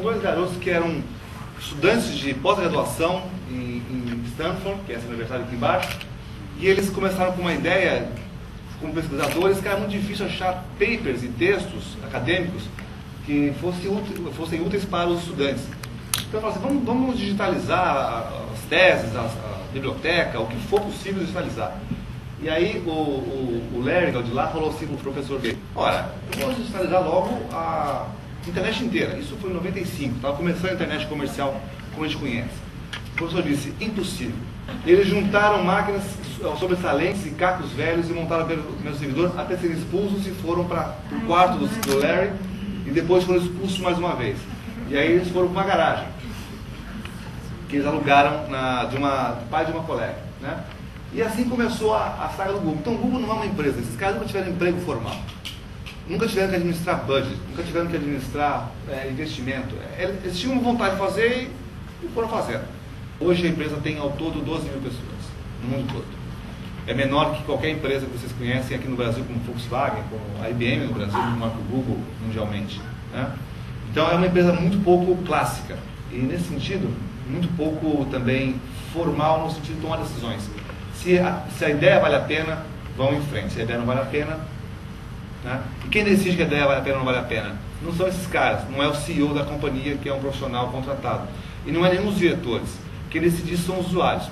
dois garotos que eram estudantes de pós-graduação em, em Stanford, que é essa universidade aqui embaixo, e eles começaram com uma ideia, como pesquisadores, que era muito difícil achar papers e textos acadêmicos que fossem úteis, fossem úteis para os estudantes. Então, falei assim, vamos, vamos digitalizar as teses, a, a biblioteca, o que for possível digitalizar. E aí o, o, o Larry, de lá, falou assim para o professor dele, olha, vou digitalizar logo a internet inteira. Isso foi em 95, estava começando a internet comercial como a gente conhece. O professor disse, impossível. Eles juntaram máquinas sobressalentes e cacos velhos e montaram o primeiro servidor até serem expulsos e foram para o quarto do, do Larry e depois foram expulsos mais uma vez. E aí eles foram para uma garagem que eles alugaram na, de uma pai de uma colega. Né? E assim começou a, a saga do Google. Então o Google não é uma empresa, esses caras nunca tiveram emprego formal. Nunca tiveram que administrar budget, nunca tiveram que administrar é, investimento. É, eles tinham vontade de fazer e foram fazendo. Hoje a empresa tem ao todo 12 mil pessoas, no mundo todo. É menor que qualquer empresa que vocês conhecem aqui no Brasil, como Volkswagen, como a IBM no Brasil, como a Google mundialmente. Né? Então é uma empresa muito pouco clássica. E nesse sentido, muito pouco também formal no sentido de tomar decisões. Se a, se a ideia vale a pena, vão em frente. Se a ideia não vale a pena, né? E quem decide que a ideia vale a pena ou não vale a pena? Não são esses caras, não é o CEO da companhia que é um profissional contratado. E não é nem os diretores. Quem decide são os usuários.